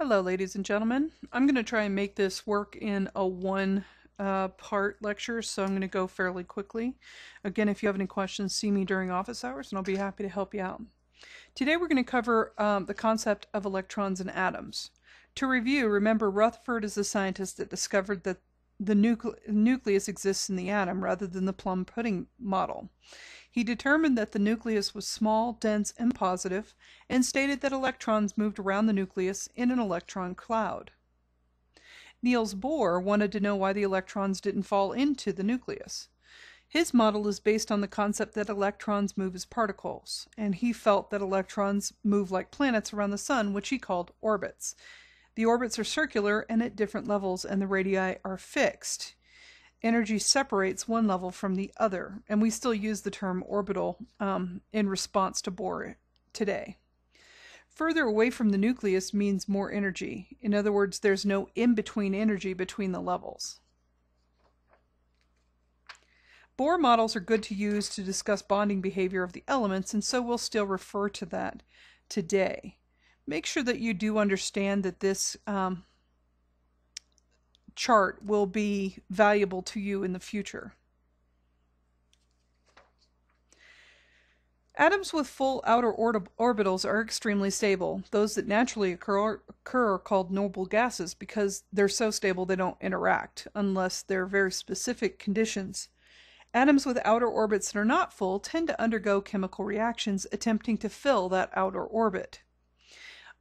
Hello ladies and gentlemen. I'm going to try and make this work in a one uh, part lecture so I'm going to go fairly quickly. Again if you have any questions see me during office hours and I'll be happy to help you out. Today we're going to cover um, the concept of electrons and atoms. To review, remember Rutherford is the scientist that discovered that the nucle nucleus exists in the atom rather than the plum pudding model. He determined that the nucleus was small, dense, and positive, and stated that electrons moved around the nucleus in an electron cloud. Niels Bohr wanted to know why the electrons didn't fall into the nucleus. His model is based on the concept that electrons move as particles, and he felt that electrons move like planets around the sun, which he called orbits. The orbits are circular and at different levels, and the radii are fixed energy separates one level from the other, and we still use the term orbital um, in response to Bohr today. Further away from the nucleus means more energy. In other words, there's no in-between energy between the levels. Bohr models are good to use to discuss bonding behavior of the elements, and so we'll still refer to that today. Make sure that you do understand that this um, chart will be valuable to you in the future. Atoms with full outer orbitals are extremely stable. Those that naturally occur, occur, are called noble gases because they're so stable they don't interact unless there are very specific conditions. Atoms with outer orbits that are not full tend to undergo chemical reactions attempting to fill that outer orbit.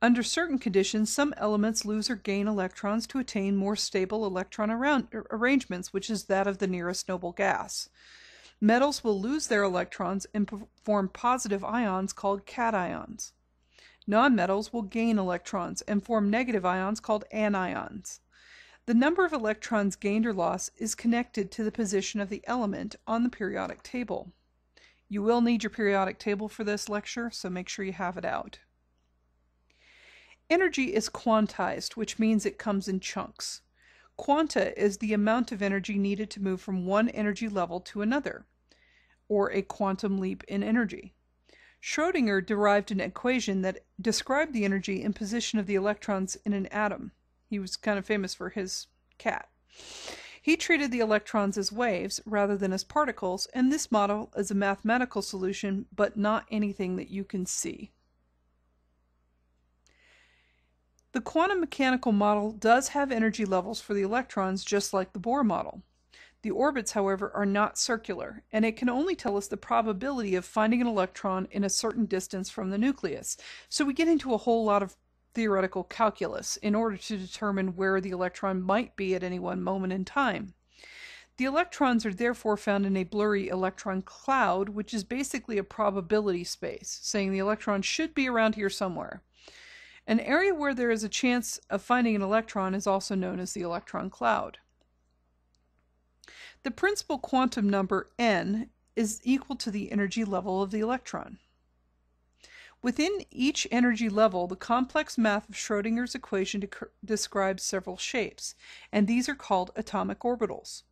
Under certain conditions, some elements lose or gain electrons to attain more stable electron around, er, arrangements, which is that of the nearest noble gas. Metals will lose their electrons and form positive ions called cations. Nonmetals will gain electrons and form negative ions called anions. The number of electrons gained or lost is connected to the position of the element on the periodic table. You will need your periodic table for this lecture, so make sure you have it out. Energy is quantized, which means it comes in chunks. Quanta is the amount of energy needed to move from one energy level to another, or a quantum leap in energy. Schrödinger derived an equation that described the energy and position of the electrons in an atom. He was kind of famous for his cat. He treated the electrons as waves rather than as particles, and this model is a mathematical solution, but not anything that you can see. The quantum mechanical model does have energy levels for the electrons just like the Bohr model. The orbits, however, are not circular, and it can only tell us the probability of finding an electron in a certain distance from the nucleus. So we get into a whole lot of theoretical calculus in order to determine where the electron might be at any one moment in time. The electrons are therefore found in a blurry electron cloud, which is basically a probability space, saying the electron should be around here somewhere. An area where there is a chance of finding an electron is also known as the electron cloud. The principal quantum number n is equal to the energy level of the electron. Within each energy level, the complex math of Schrödinger's equation describes several shapes, and these are called atomic orbitals.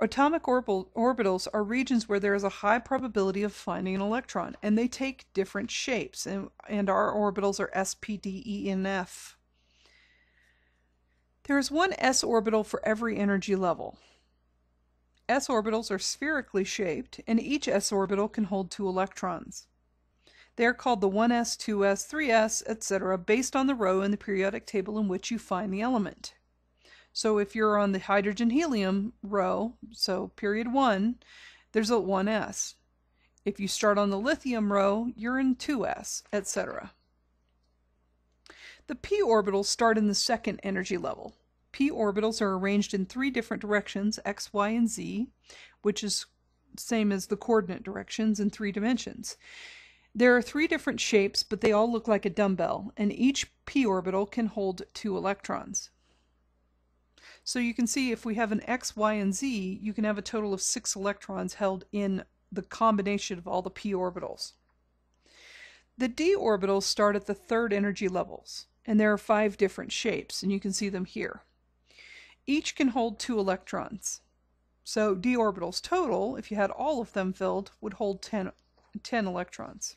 Atomic orbitals are regions where there is a high probability of finding an electron, and they take different shapes, and, and our orbitals are s, p, d, e, and f. There is one s orbital for every energy level. s orbitals are spherically shaped, and each s orbital can hold two electrons. They are called the 1s, 2s, 3s, etc., based on the row in the periodic table in which you find the element. So if you're on the hydrogen helium row, so period one, there's a 1s. If you start on the lithium row, you're in 2s, etc. The p orbitals start in the second energy level. p orbitals are arranged in three different directions, x, y, and z, which is same as the coordinate directions in three dimensions. There are three different shapes, but they all look like a dumbbell, and each p orbital can hold two electrons. So you can see if we have an x, y, and z, you can have a total of six electrons held in the combination of all the p orbitals. The d orbitals start at the third energy levels, and there are five different shapes, and you can see them here. Each can hold two electrons. So d orbitals total, if you had all of them filled, would hold 10, 10 electrons.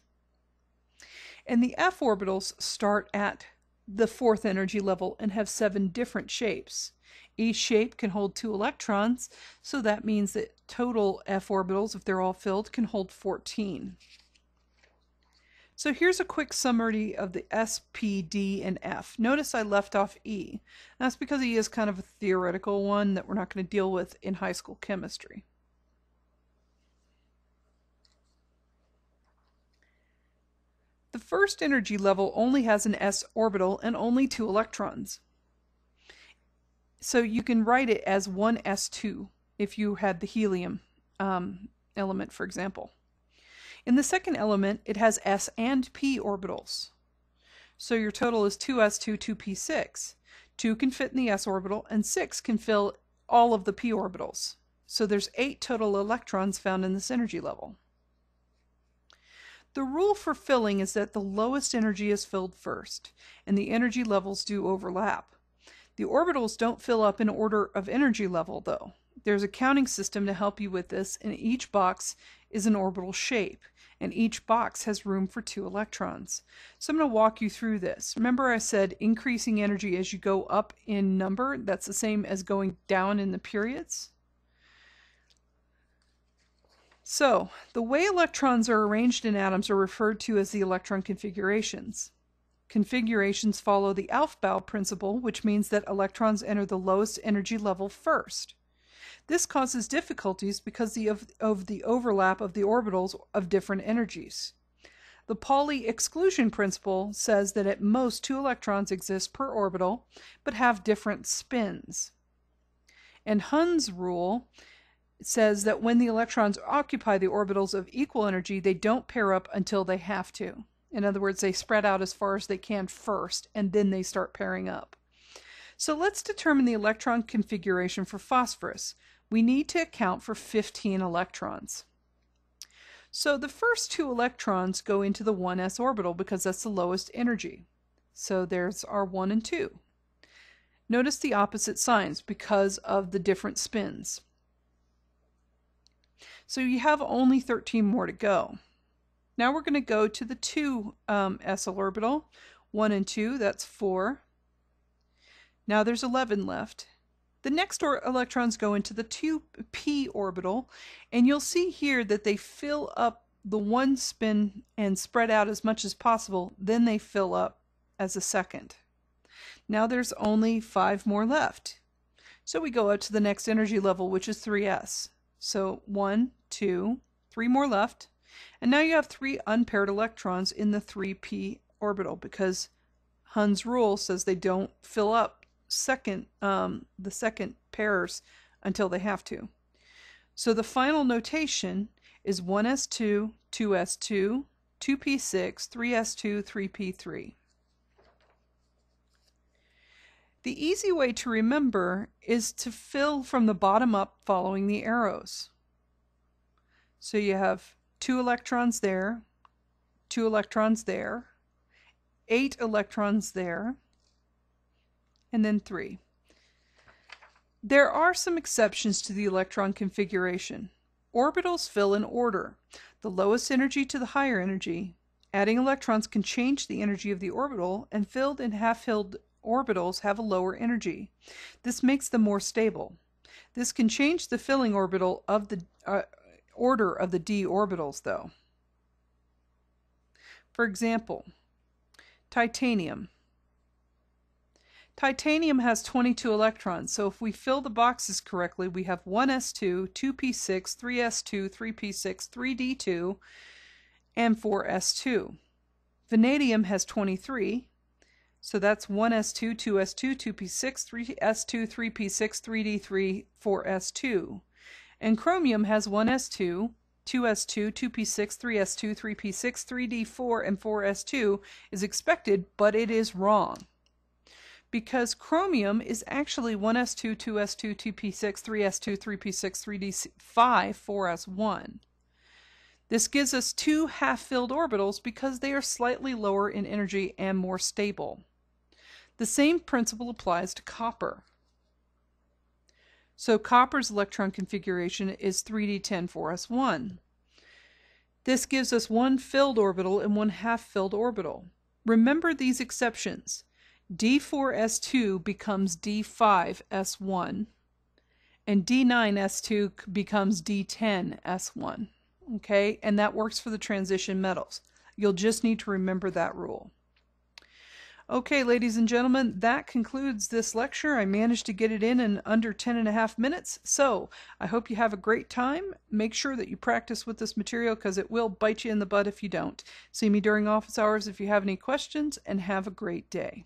And the f orbitals start at the fourth energy level and have seven different shapes. Each shape can hold two electrons, so that means that total f orbitals, if they're all filled, can hold 14. So here's a quick summary of the S, P, D, and F. Notice I left off E. That's because E is kind of a theoretical one that we're not going to deal with in high school chemistry. The first energy level only has an s orbital and only two electrons. So you can write it as 1s2 if you had the helium um, element, for example. In the second element, it has s and p orbitals. So your total is 2s2, 2p6. 2 can fit in the s orbital, and 6 can fill all of the p orbitals. So there's 8 total electrons found in this energy level. The rule for filling is that the lowest energy is filled first, and the energy levels do overlap. The orbitals don't fill up in order of energy level, though. There's a counting system to help you with this, and each box is an orbital shape, and each box has room for two electrons. So I'm going to walk you through this. Remember I said increasing energy as you go up in number? That's the same as going down in the periods? So, the way electrons are arranged in atoms are referred to as the electron configurations. Configurations follow the Aufbau principle, which means that electrons enter the lowest energy level first. This causes difficulties because of, of the overlap of the orbitals of different energies. The Pauli exclusion principle says that at most two electrons exist per orbital, but have different spins. And Hund's rule says that when the electrons occupy the orbitals of equal energy, they don't pair up until they have to. In other words, they spread out as far as they can first, and then they start pairing up. So let's determine the electron configuration for phosphorus. We need to account for 15 electrons. So the first two electrons go into the 1s orbital because that's the lowest energy. So there's our 1 and 2. Notice the opposite signs because of the different spins. So you have only 13 more to go. Now we're going to go to the 2 um, s orbital. 1 and 2, that's 4. Now there's 11 left. The next electrons go into the 2p orbital, and you'll see here that they fill up the one spin and spread out as much as possible, then they fill up as a second. Now there's only five more left. So we go up to the next energy level, which is 3s. So one, two, three more left. And now you have three unpaired electrons in the 3p orbital because Hund's rule says they don't fill up second um, the second pairs until they have to. So the final notation is 1s2, 2s2, 2p6, 3s2, 3p3. The easy way to remember is to fill from the bottom up following the arrows. So you have two electrons there, two electrons there, eight electrons there, and then three. There are some exceptions to the electron configuration. Orbitals fill in order, the lowest energy to the higher energy. Adding electrons can change the energy of the orbital, and filled and half-filled orbitals have a lower energy. This makes them more stable. This can change the filling orbital of the uh, order of the d orbitals, though. For example, titanium. Titanium has 22 electrons, so if we fill the boxes correctly, we have 1s2, 2p6, 3s2, 3p6, 3d2, and 4s2. Vanadium has 23, so that's 1s2, 2s2, 2p6, 3s2, 3p6, 3d3, 4s2. And chromium has 1s2, 2s2, 2p6, 3s2, 3p6, 3d4, and 4s2 is expected, but it is wrong. Because chromium is actually 1s2, 2s2, 2p6, 3s2, 3p6, 3d5, 4s1. This gives us two half-filled orbitals because they are slightly lower in energy and more stable. The same principle applies to copper. So copper's electron configuration is 3d10-4s1. This gives us one filled orbital and one half-filled orbital. Remember these exceptions. D4S2 becomes D5S1, and D9S2 becomes D10S1. Okay, and that works for the transition metals. You'll just need to remember that rule. Okay, ladies and gentlemen, that concludes this lecture. I managed to get it in in under 10 and a half minutes. So I hope you have a great time. Make sure that you practice with this material because it will bite you in the butt if you don't. See me during office hours if you have any questions, and have a great day.